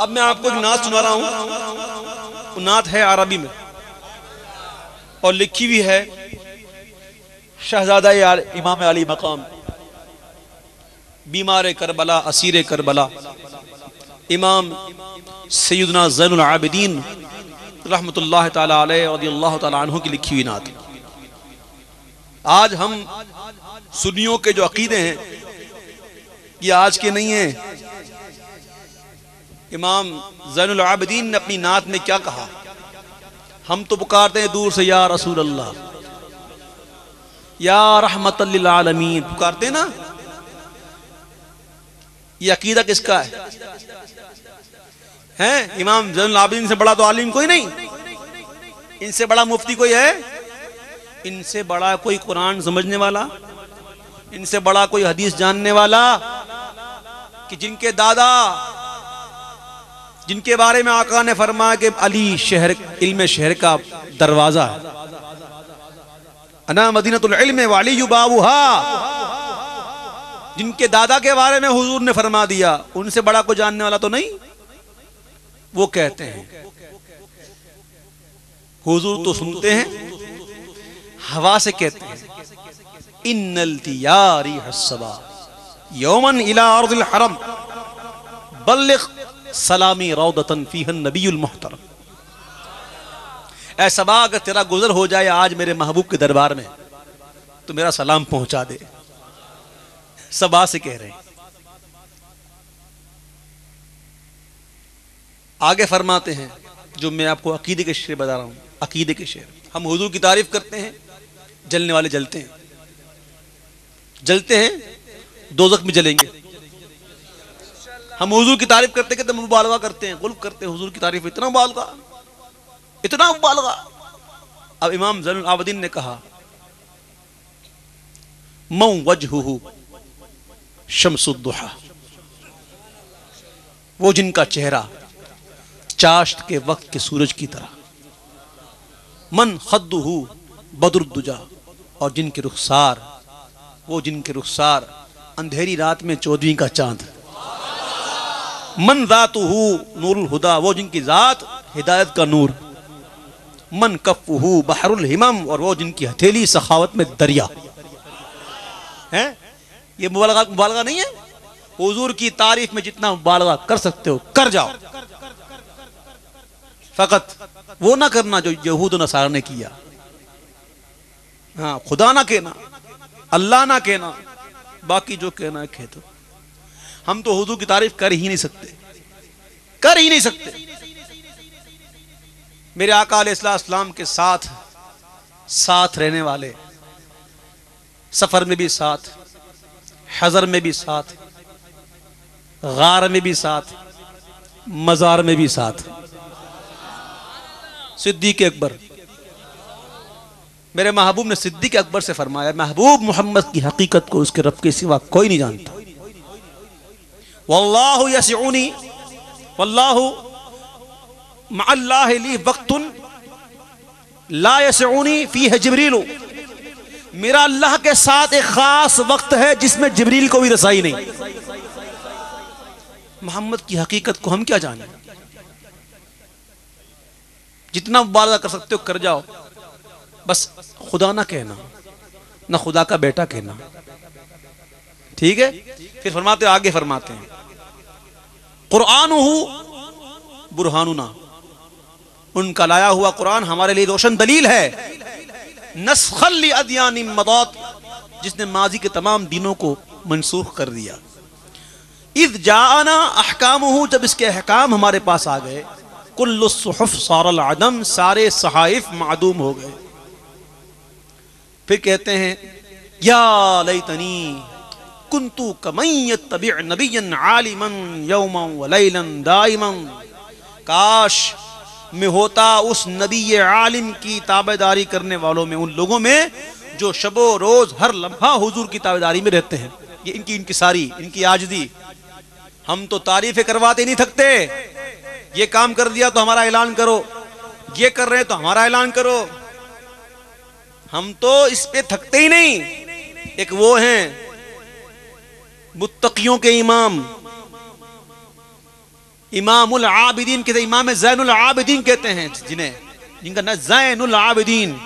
अब मैं आपको एक नात सुना रहा हूँ। नात है अरबी में। और लिखी हुई है शहजादा इमाम अली मकाम। बीमार करबला, असीर करबला। इमाम सैदना जैनुल आबिदीन रहमतुल्लाह ताला अलैहि रदियल्लाहु ताला अन्हु की लिखी हुई नात। आज हम सुन्नियों के जो अकीदे हैं, ये आज के नहीं हैं। इमाम जैनुल आबिदीन ने अपनी नात में क्या कहा? हम तो पुकारते हैं दूर से, या रसूल अल्लाह या रहमत आलमीन। पुकारते ना? ये अकीदा किसका है? हैं? इमाम जैनुल आबिदीन से बड़ा तो आलिम कोई नहीं। इनसे बड़ा मुफ्ती कोई है? इनसे बड़ा कोई कुरान समझने वाला? इनसे बड़ा कोई हदीस जानने वाला? कि जिनके दादा जिनके बारे में आका ने फरमाया कि अली शहर, इल्म शहर का दरवाज़ा है। अना मदीनतुल इल्म वाली बाबूहा। जिनके दादा के बारे में हुजूर ने फरमा दिया, उनसे बड़ा को जानने वाला तो नहीं? वो कहते हैं, हुजूर तो सुनते हैं, हवा से कहते हैं, इन्नल हसबा यौमन इला हरम, बल्लिग सलामी रौदतन फीहन नबील मुहतरम। ऐ सबा अगर तेरा गुजर हो जाए आज मेरे महबूब के दरबार में तो मेरा सलाम पहुँचा दे। सबा से कह रहे हैं। आगे फरमाते हैं, जो मैं आपको अकीदे के शेर बता रहा हूँ, अकीदे के शेर। हम हुजूर की तारीफ़ करते हैं, जलने वाले जलते हैं। जलते हैं दो में जलेंगे। हम हुजूर की तारीफ़ करते करते मुबालगा करते हैं, गुल्फ करते हैं, हुजूर की तारीफ़ इतना मुबालगा इतना मुबालगा। अब इमाम जैनुल आबदीन ने कहा, मऊ वजहू शमसुद्दुहा वो जिनका चेहरा चाश्त के वक्त के सूरज की तरह, मन खद्दू बदरुद्दुजा और जिनके रुखसार, वो जिनके रुखसार अंधेरी रात में चौदहवीं का चाँद। मन जात नूरुल हुदा, वो जिनकी जात हिदायत का नूर। मन कफ बहरुल हिमम, और वो जिनकी हथेली सखावत में दरिया। है? ये मुबालगा मुबालगा नहीं है? हुजूर की तारीफ़ में जितना मुबालगा कर सकते हो, कर जाओ। फकत वो ना करना जो यहूद नसार ने किया। हाँ खुदा ना कहना, अल्लाह ना कहना, बाकी जो कहना है कह दो। हम तो हुजूर की तारीफ़ कर ही नहीं सकते। कर ही नहीं सकते। मेरे आका इस्लाम के साथ साथ रहने वाले, सफ़र में भी साथ, हजर में भी साथ, गार में भी साथ, मजार में भी साथ। सिद्दीक अकबर, मेरे महबूब ने सिद्दीक अकबर से फरमाया, महबूब मोहम्मद की हकीकत को उसके रब के सिवा कोई नहीं जानता। वल्लाहु यसऊनी वल्लाहु मअल्लाहि वक्तुन ला यसऊनी फ़ी है जिब्रील मेरा अल्लाह के साथ एक खास वक्त है जिसमें जिब्रील को भी रसाई नहीं। मोहम्मद की हकीकत को हम क्या जाने? जितना मुबारक कर सकते हो, कर जाओ। बस खुदा ना कहना, ना खुदा का बेटा कहना। ठीक है? फिर फरमाते आगे फरमाते हैं। कुरान बुरहानुना। उनका लाया हुआ कुरान हमारे लिए रोशन दलील है। नस्खल अदियानी मदौत, जिसने माजी के तमाम दिनों को मनसूख कर दिया। ईद जाना अहकाम जब इसके अहकाम हमारे पास आ गए कुल्लुसुहफ सारल आदम सारे सहाइफ मादूम हो गए। फिर कहते हैं, या लैतनी कुंतु कमैयत तबी नबीन आलिमन यौमन वलैलन दाइमन। काश में होता उस नबी आलिम की ताबेदारी करने वालों में, उन लोगों में जो शबो रोज हर लम्हा हुजूर की ताबेदारी में रहते हैं। ये इनकी इनकी सारी, इनकी आजदी। हम तो तारीफें करवाते नहीं थकते। ये काम कर दिया तो हमारा ऐलान करो। ये कर रहे हैं तो हमारा ऐलान करो। हम तो इस पे थकते ही नहीं। एक वो हैं मुत्तकियों के इमाम। इमामुल आबिदीन कहते इमाम जैनुल आबिदीन कहते हैं जिन्हें। जिनका न जैनुल आबिदीन।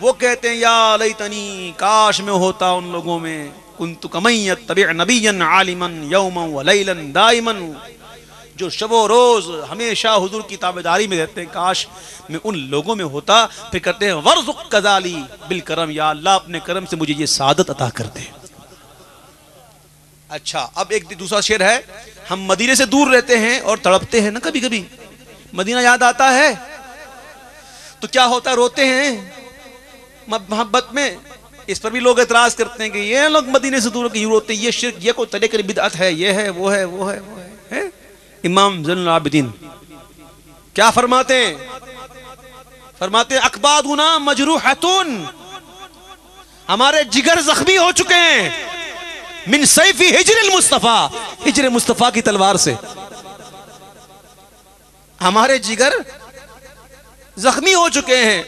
वो कहते हैं, या लैतनी, काश में होता उन लोगों में। कुंतु कमैयत तबि नबीयन आलिमन यौमन व लैलन दाइमन। जो शबो रोज हमेशा हुजूर की ताबेदारी में रहते हैं। काश मैं उन लोगों में होता। फिर करते हैं, वर्जुक कजाली बिल करम, या अल्लाह अपने करम से मुझे ये सादत अता कर दे। अच्छा अब एक दूसरा शेर है हम मदीने से दूर रहते हैं और तड़पते हैं ना कभी कभी मदीना याद आता है तो क्या होता है रोते हैं मोहब्बत में। इस पर भी लोग एतराज़ करते हैं कि ये लोग मदीने से दूर क्यों रोते हैं ये शिरक ये कोई तरीके बिदअत है ये है वो है वो है वो है, है? इमाम जैनुल क्या फरमाते हैं? फरमाते हैं अकबादुना मजरूहतुन हमारे जिगर जख्मी हो चुके हैं। मिन सैफी हिजर मुस्तफ़ा। हिजर मुस्तफ़ा की तलवार से। हमारे जिगर जख्मी हो चुके हैं।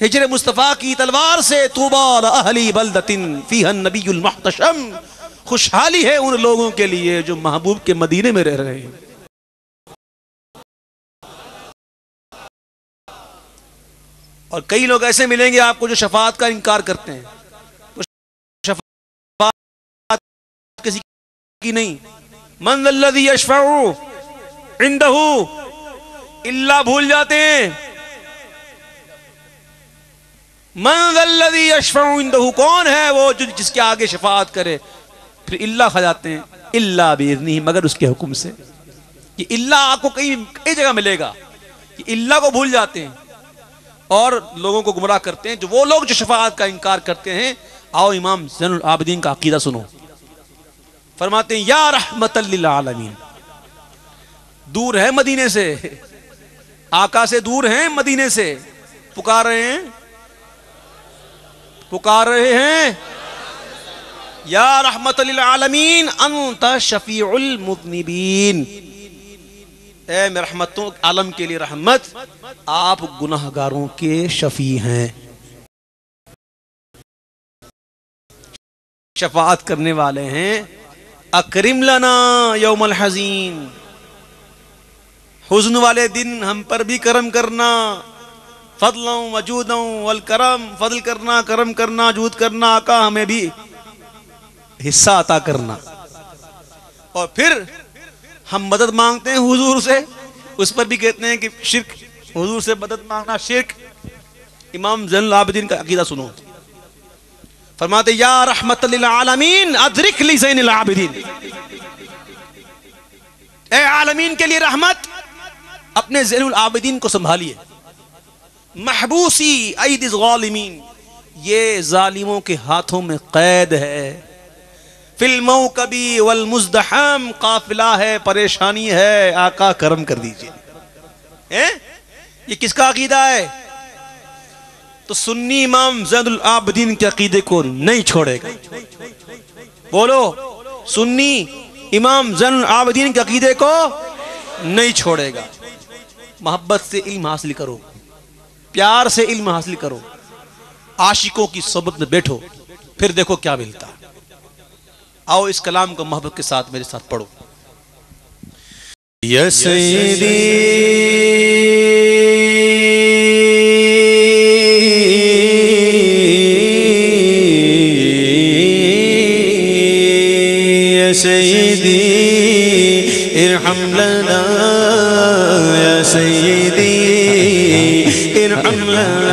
हिजर मुस्तफ़ा की तलवार से तूबाल अहली बलदतिन फीहन नबीउल मुहतशम। खुशहाली है उन लोगों के लिए जो महबूब के मदीने में रह रहे हैं। और कई लोग ऐसे मिलेंगे आपको जो शफात का इनकार करते हैं। की नहीं। मन यशफाऊ इंदहू, इल्ला भूल जाते हैं। मंदी अशफू कौन है वो जो जिसके आगे शफात करे? फिर इल्ला खा जाते हैं। इल्ला बेजनी मगर उसके हुक्म से। ये इल्ला आपको कहीं कई जगह मिलेगा कि इल्ला को भूल जाते हैं। और लोगों को गुमराह करते हैं। जो वो लोग जो शफात का इनकार करते हैं, आओ इमाम जैनुल आबदीन का अकीदा सुनो। फरमाते हैं, या रहमत आलमीन। दूर है मदीने से। आका से दूर हैं मदीने से। पुकार रहे हैं? पुकार रहे हैं? या रहमत आलमीन, अंत शफीउल मुजनिबीन ए रहमतों, आलम के लिए रहमत। आप गुनाहगारों के शफी हैं। शफात करने वाले हैं। अकरिम लना यौमल हजीन। हुजन वाले दिन हम पर भी करम करना, फजलों, वजूदों, वल करम, फजल करना, करम करना, जूद करना, आका हमें भी हिस्सा अता करना। और फिर हम मदद मांगते हैं हुजूर से, उस पर भी कहते हैं कि शिरक, हुजूर से मदद मांगना शिरक। इमाम जन आबिदीन का अकीदा सुनो। फरमाते, या रहमत आलमीन, अदरिक ली जैनुल आबिदीन। ए आलमीन के लिए रहमत, अपने जैनुल आबिदीन को संभालिए। महबूसी ईदमीन ये जालिमों के हाथों में कैद है। फ़िल्मों कभी वल मुजदहम, काफिला है, परेशानी है, आका करम कर दीजिए। ये किसका अकीदा है? तो सुन्नी इमाम जैनुल आबदीन के अकीदे को नहीं छोड़ेगा। बोलो, सुन्नी इमाम जैनुल आबदीन के अकीदे को नहीं छोड़ेगा। मोहब्बत से इल्म हासिल करो, प्यार से इल्म हासिल करो, आशिकों की सोबत में बैठो, फिर देखो क्या मिलता। आओ इस कलाम को मोहब्बत के साथ मेरे साथ पढ़ो। यसीदी सईदी इरहम लना या सईदी इरहम लना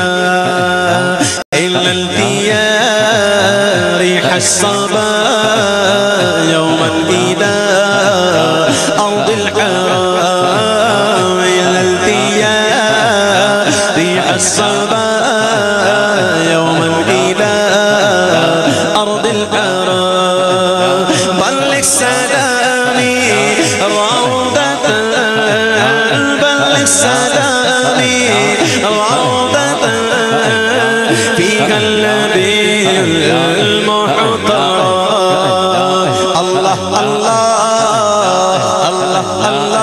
Allah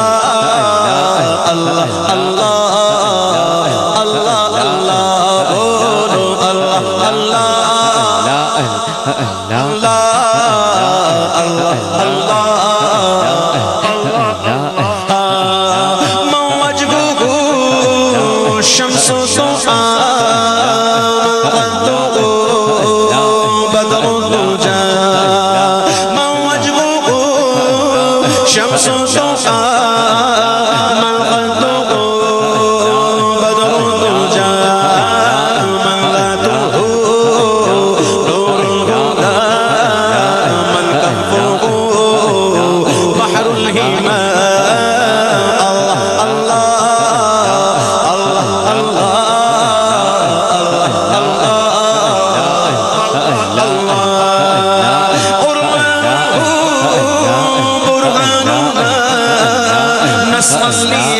सुनो आ Islam